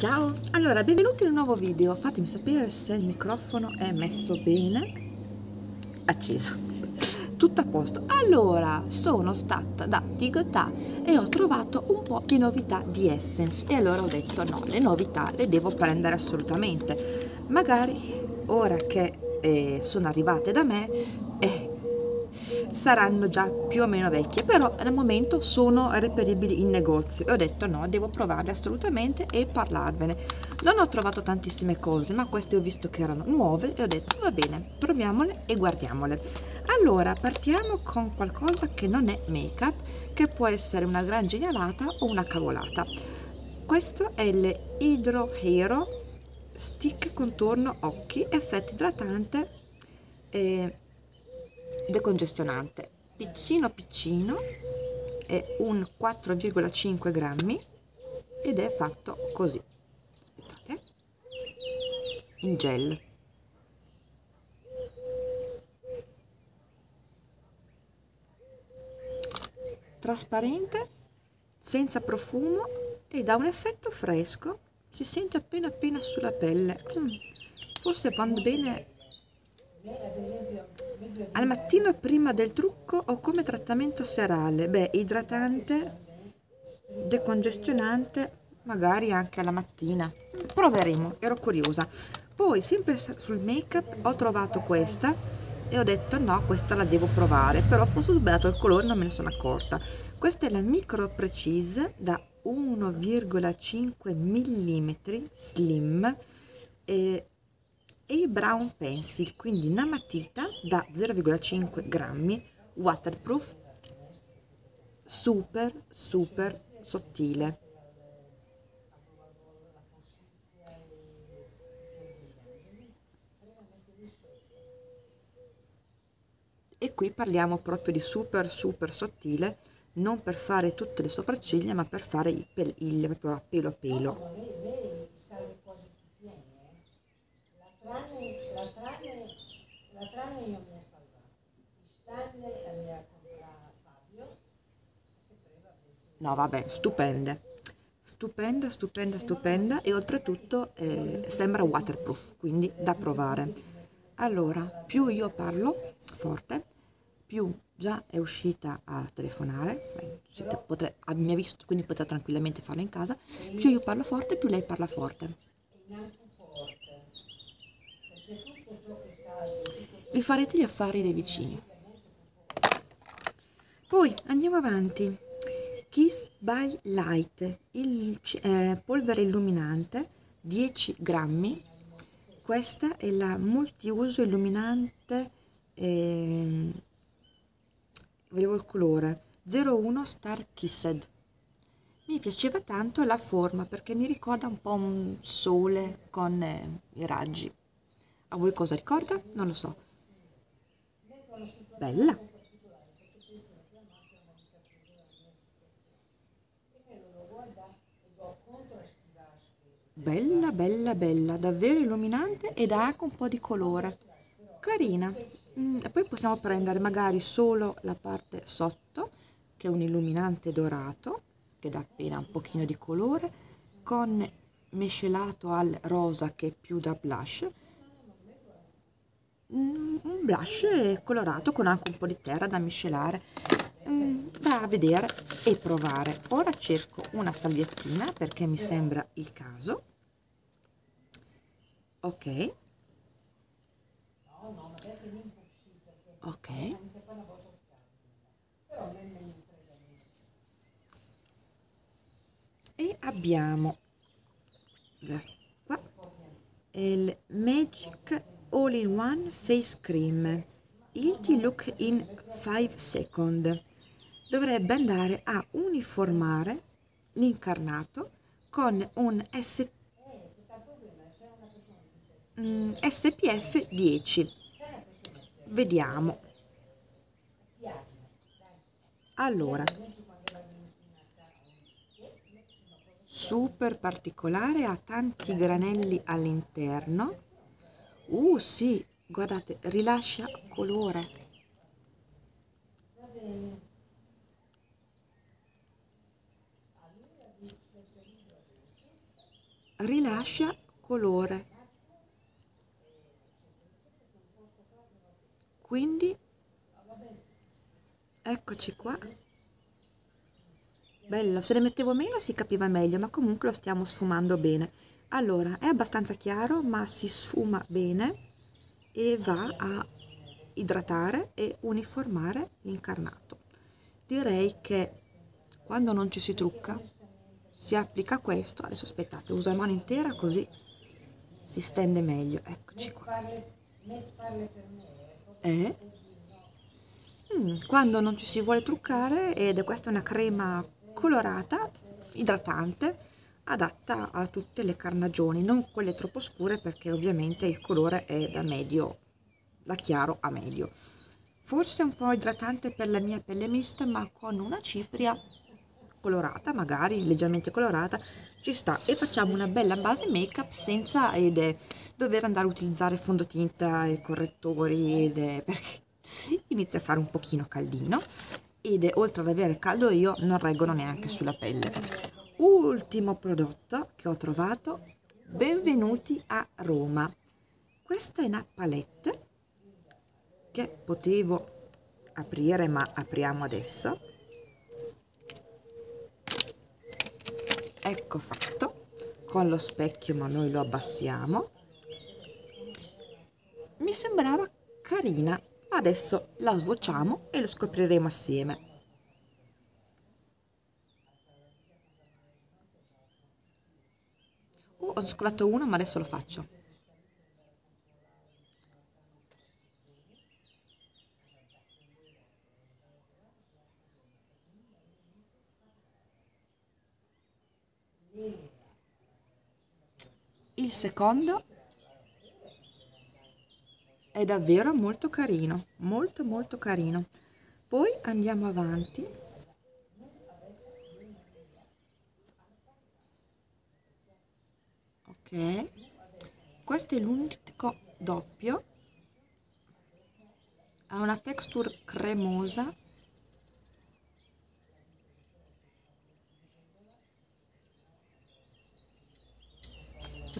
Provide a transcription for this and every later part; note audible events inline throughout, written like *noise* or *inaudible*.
Ciao, allora benvenuti in un nuovo video, fatemi sapere se il microfono è messo bene, acceso, tutto a posto. Allora, sono stata da Tigotà e ho trovato un po' di novità di Essence. E allora ho detto no, le novità le devo prendere assolutamente, magari ora che eh, sono arrivate da me eh, saranno già più o meno vecchie, però al momento sono reperibili in negozio e ho detto no, devo provarle assolutamente e parlarvene. Non ho trovato tantissime cose, ma queste ho visto che erano nuove e ho detto va bene, proviamole e guardiamole. Allora, partiamo con qualcosa che non è make-up, che può essere una gran genialata o una cavolata. Questo è le Hydro Hero Stick Contorno Occhi, effetto idratante e decongestionante. Piccino piccino è un 4,5 grammi ed è fatto così. Aspettate. In gel. Trasparente senza profumo e dà un effetto fresco. Si sente appena appena sulla pelle. Mm. forse vanno bene al mattino prima del trucco o come trattamento serale? Beh, idratante, decongestionante, magari anche alla mattina. Proveremo, ero curiosa. Poi, sempre sul make up, ho trovato questa e ho detto no, questa la devo provare, però forse ho sbagliato il colore, non me ne sono accorta. Questa è la Micro Precise da 1,5 mm slim e e brown pencil quindi una matita da 0,5 grammi waterproof super super sottile. E qui parliamo proprio di super super sottile non per fare tutte le sopracciglia ma per fare il, il proprio a pelo a pelo No, vabbè, stupende. Stupenda, stupenda, stupenda e oltretutto eh, sembra waterproof, quindi da provare. Allora, più io parlo forte, più già è uscita a telefonare, potrei, mi ha visto, quindi potrà tranquillamente farlo in casa, più io parlo forte, più lei parla forte. Vi farete gli affari dei vicini. Poi andiamo avanti. Kiss by Light, il, eh, polvere illuminante, 10 grammi. Questa è la multiuso illuminante, eh, volevo il colore, 01 Star Kissed. Mi piaceva tanto la forma perché mi ricorda un po' un sole con eh, i raggi. A voi cosa ricorda? Non lo so. Bella! Bella bella bella davvero illuminante ed ha anche un po' di colore. Carina. Mm, poi possiamo prendere magari solo la parte sotto che è un illuminante dorato che dà appena un pochino di colore con mescelato al rosa che è più da blush. Mm, un blush colorato con anche un po' di terra da miscelare mm, da vedere e provare. Ora cerco una salviettina perché mi sembra il caso ok. Ok. e abbiamo qua. Il Magic All in One Face Cream. Ilti Look in 5 Second. Dovrebbe andare a uniformare l'incarnato con un SPF mm, SPF 10 vediamo. Allora. Super particolare ha tanti granelli all'interno. Uh sì guardate rilascia colore. Rilascia colore quindi eccoci qua. Bello se ne mettevo meno si capiva meglio ma comunque lo stiamo sfumando bene. Allora è abbastanza chiaro ma si sfuma bene e va a idratare e uniformare l'incarnato. Direi che quando non ci si trucca si applica questo. Adesso aspettate uso la mano intera così si stende meglio. Eccoci qua e mm, quando non ci si vuole truccare ed è questa una crema colorata idratante adatta a tutte le carnagioni non quelle troppo scure perché ovviamente il colore è da medio da chiaro a medio. Forse un po' idratante per la mia pelle mista ma con una cipria colorata magari leggermente colorata ci sta. E facciamo una bella base make up senza ed è, dover andare a utilizzare fondotinta e correttori ed è, perché *laughs* inizia a fare un pochino caldino. Ed è, oltre ad avere caldo io non reggono neanche sulla pelle. Ultimo prodotto che ho trovato benvenuti a Roma. Questa è una palette che potevo aprire ma apriamo adesso ecco fatto. Con lo specchio ma noi lo abbassiamo. Mi sembrava carina. Adesso la svociamo e lo scopriremo assieme. Oh, ho scolato uno ma adesso lo faccio il secondo. È davvero molto carino molto molto carino. Poi andiamo avanti. Ok. Questo è l'unico doppio. Ha una texture cremosa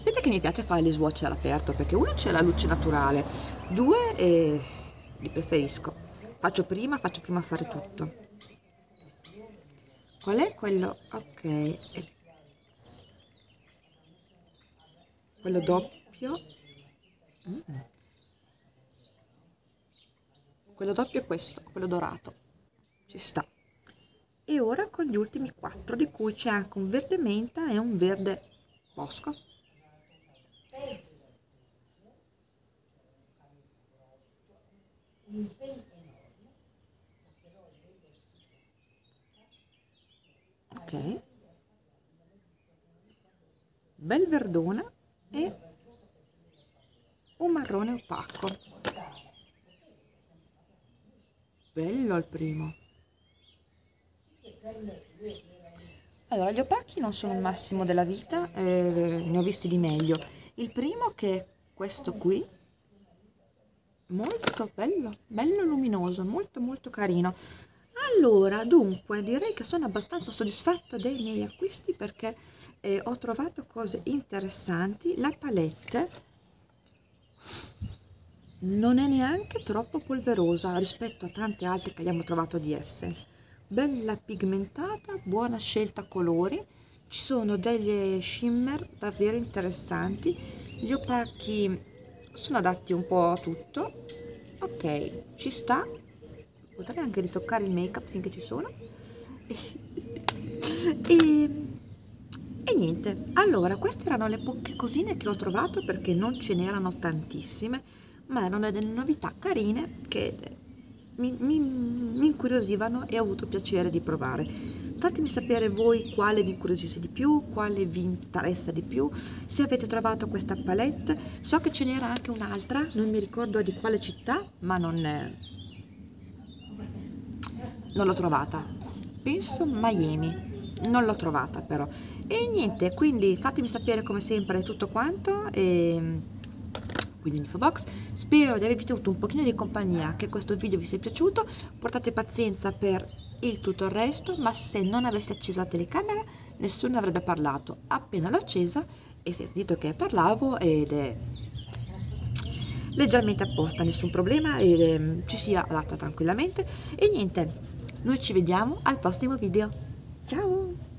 Sapete che mi piace fare le swatch all'aperto perché uno c'è la luce naturale, due eh, li preferisco. Faccio prima, faccio prima fare tutto. Qual è quello? Ok. Quello doppio. Mm. Quello doppio è questo, quello dorato. Ci sta. E ora con gli ultimi quattro, di cui c'è anche un verde menta e un verde bosco. Ok. Bel verdona e un marrone opaco. Bello il primo. Allora gli opachi non sono il massimo della vita eh, ne ho visti di meglio il primo che è questo qui. Molto bello bello luminoso molto molto carino. Allora dunque direi che sono abbastanza soddisfatta dei miei acquisti perché eh, ho trovato cose interessanti. La palette non è neanche troppo polverosa rispetto a tante altre che abbiamo trovato di Essence. Bella pigmentata buona scelta colori ci sono degli shimmer davvero interessanti gli opachi sono adatti un po' a tutto. Ok ci sta. Potrei anche ritoccare il make up finché ci sono. *laughs* E, e niente. Allora queste erano le poche cosine che ho trovato perché non ce n'erano tantissime ma erano delle novità carine che mi, mi, mi incuriosivano e ho avuto piacere di provare fatemi sapere voi quale vi incuriosisce di più, quale vi interessa di più, se avete trovato questa palette, so che ce n'era anche un'altra, non mi ricordo di quale città, ma non, non l'ho trovata, penso Miami, non l'ho trovata però, e niente, quindi fatemi sapere come sempre tutto quanto, e quindi Infobox. Spero di avervi avuto un pochino di compagnia, che questo video vi sia piaciuto. Portate pazienza per il tutto il resto, ma se non avessi acceso la telecamera nessuno avrebbe parlato. Appena l'ho accesa e si è sentito che parlavo ed è leggermente apposta, nessun problema e eh, ci sia adatta tranquillamente e niente, noi ci vediamo al prossimo video. Ciao!